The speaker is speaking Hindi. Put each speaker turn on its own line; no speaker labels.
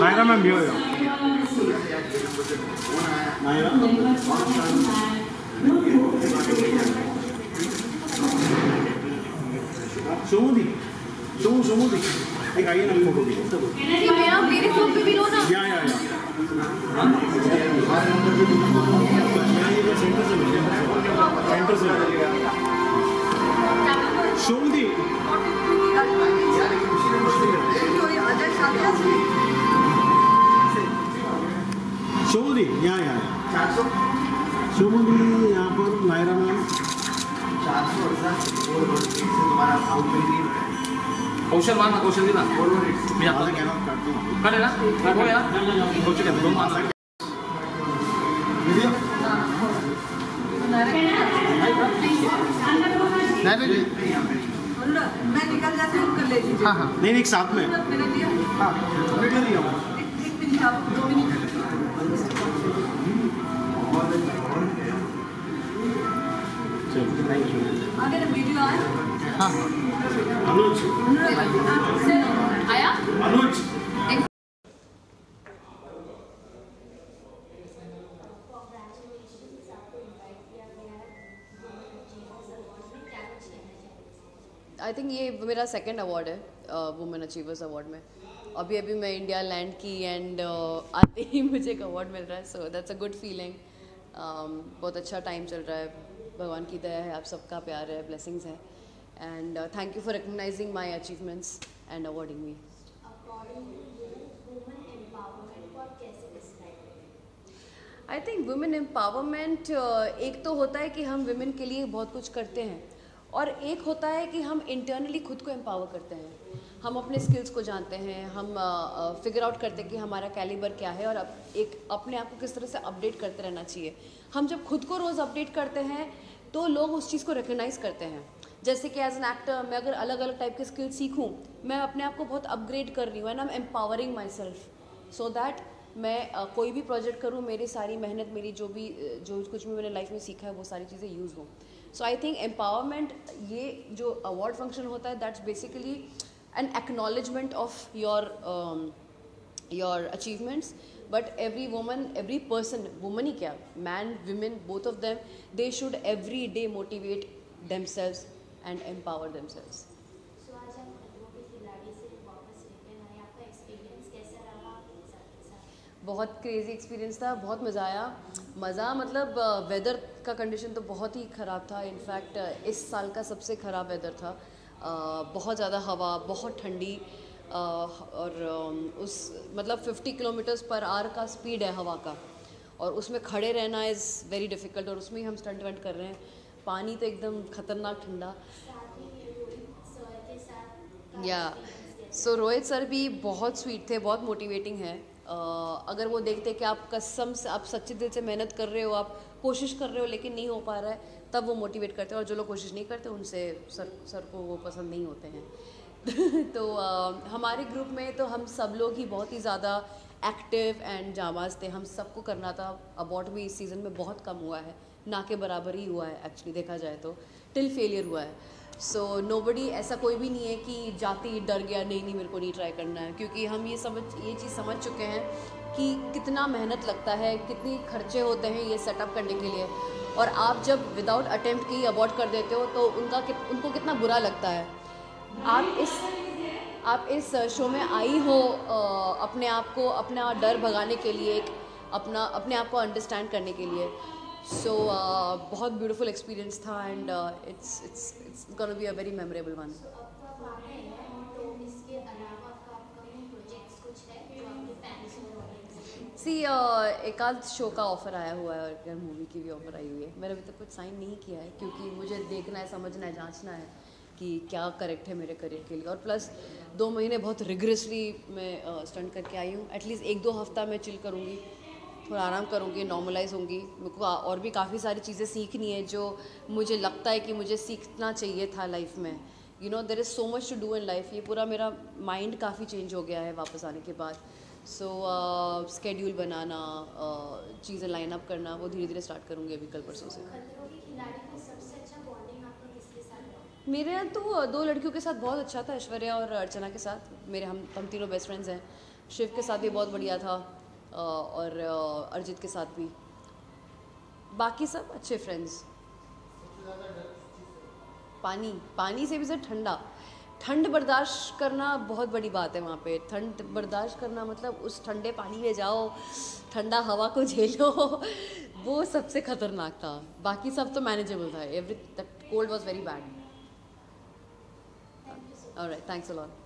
नायरा मैम भी हो सोमोदी सोमो सोमोदी एक आइए ना फ़ोटो
या
सेंटर से सेंटर से सोमोदी सोमोदी यहाँ यहाँ। सोमोदी यहाँ पर नायरा मैम।
कौशल मारना कौशल दिला मी
आधा
आता
कॅनॉट काढतो
काढे ना बघूया कौशल
हूँ
हाँ। नहीं नहीं एक साथ में। हाँ वीडियो लिया चलो थैंक यू
वीडियो आए।
हाँ। अनुज।
आया?
अनुज।
आई थिंक ये मेरा सेकंड अवार्ड है। वुमेन अचीवर्स अवार्ड में। अभी अभी मैं इंडिया लैंड की एंड uh, आते ही मुझे एक अवार्ड मिल रहा है so that's a good feeling बहुत अच्छा टाइम चल रहा है। भगवान की दया है आप सबका प्यार है ब्लेसिंग्स हैं। And thank you for recognising my achievements and awarding me I think women empowerment एक तो होता है कि हम वुमेन के लिए बहुत कुछ करते हैं। और एक होता है कि हम इंटरनली खुद को एम्पावर करते हैं। हम अपने स्किल्स को जानते हैं, हम फिगर आउट करते हैं कि हमारा कैलिबर क्या है और अब एक अपने आप को किस तरह से अपडेट करते रहना चाहिए। हम जब खुद को रोज़ अपडेट करते हैं तो लोग उस चीज़ को रिकग्नाइज करते हैं। जैसे कि एज एन एक्टर मैं अगर अलग अलग टाइप के स्किल्स सीखूँ, मैं अपने आप को बहुत अपग्रेड कर रही हूँ and I am empowering myself so that मैं अ, कोई भी प्रोजेक्ट करूँ मेरी सारी मेहनत मेरी जो भी जो कुछ भी मैंने लाइफ में सीखा है वो सारी चीज़ें यूज़ हों। सो आई थिंक एम्पावरमेंट ये जो अवार्ड फ़ंक्शन होता है that's basically an acknowledgement of your your achievements but every woman every person woman ही क्या? Man women both of them they should every day motivate themselves and empower themselves
so आज हम खतरों के खिलाड़ी से वापस रिटर्न आए आपका एक्सपीरियंस कैसा रहा आपके साथ के साथ
बहुत क्रेज़ी एक्सपीरियंस था, बहुत मज़ा आया। मज़ा मतलब वेदर का कंडीशन तो बहुत ही ख़राब था। इनफैक्ट इस साल का सबसे ख़राब वेदर था। बहुत ज़्यादा हवा, बहुत ठंडी और उस मतलब 50 किलोमीटर्स पर आवर का स्पीड है हवा का। और उसमें खड़े रहना इज़ वेरी डिफ़िकल्ट और उसमें हम स्टंट वंट कर रहे हैं। पानी तो एकदम ख़तरनाक ठंडा। या सो रोहित सर भी बहुत स्वीट थे, बहुत मोटिवेटिंग है। अगर वो देखते कि आप कसम से आप सच्चे दिल से मेहनत कर रहे हो आप कोशिश कर रहे हो लेकिन नहीं हो पा रहा है तब वो मोटिवेट करते हैं और जो लोग कोशिश नहीं करते उनसे सर सर को वो पसंद नहीं होते हैं। तो अ, हमारे ग्रुप में तो हम सब लोग ही बहुत ही ज़्यादा एक्टिव एंड जाबाज थे। हम सबको करना था। अवार्ड भी इस सीज़न में बहुत कम हुआ है। ना के बराबर ही हुआ है एक्चुअली देखा जाए तो। टिल फेलियर हुआ है। सो नो ऐसा कोई भी नहीं है कि जाते डर गया, नहीं नहीं, मेरे को नहीं ट्राई करना है। क्योंकि हम ये समझ, ये चीज़ समझ चुके हैं कि कितना मेहनत लगता है, कितने खर्चे होते हैं ये सेटअप करने के लिए। और आप जब विदाउट अटेम्प्ट के अवॉर्ड कर देते हो तो उनका कित- उनको कितना बुरा लगता है। आप इस आप इस शो में आई हो अपने आप को, अपना डर भगाने के लिए, एक अपना, अपने आप को अंडरस्टैंड करने के लिए। सो बहुत ब्यूटीफुल एक्सपीरियंस था and it's it's it's gonna be a very memorable one सी एक आध शो का ऑफ़र आया हुआ है और मूवी की भी ऑफ़र आई हुई है। मैंने अभी तक कुछ साइन नहीं किया है क्योंकि मुझे देखना है समझना है जांचना है कि क्या करेक्ट है मेरे करियर के लिए। और प्लस दो महीने बहुत रिग्रेसली मैं स्टंट करके आई हूँ। एटलीस्ट एक दो हफ़्ता मैं चिल करूँगी। थोड़ा आराम करूँगी नॉर्मलाइज होंगी। मेरे को और भी काफ़ी सारी चीज़ें सीखनी है जो मुझे लगता है कि मुझे सीखना चाहिए था लाइफ में। You know there is so much to do in life ये पूरा मेरा माइंड काफ़ी चेंज हो गया है वापस आने के बाद। सो स्केड्यूल बनाना uh, चीज़ें लाइन अप करना वो धीरे धीरे स्टार्ट करूँगी अभी कल परसों से। मेरे यहाँ तो दो लड़कियों के साथ बहुत अच्छा था ऐश्वर्या और अर्चना के साथ। मेरे हम हम तीनों बेस्ट फ्रेंड्स हैं। शिव के साथ भी बहुत बढ़िया था। और अरिजीत के साथ भी। बाकी सब अच्छे फ्रेंड्स पानी पानी से भी सर ठंडा। ठंड बर्दाश्त करना बहुत बड़ी बात है वहाँ पे। ठंड बर्दाश्त करना मतलब उस ठंडे पानी में जाओ, ठंडा हवा को झेलो। वो सबसे खतरनाक था। बाकी सब तो मैनेजेबल था। Every that cold was very bad alright thanks a lot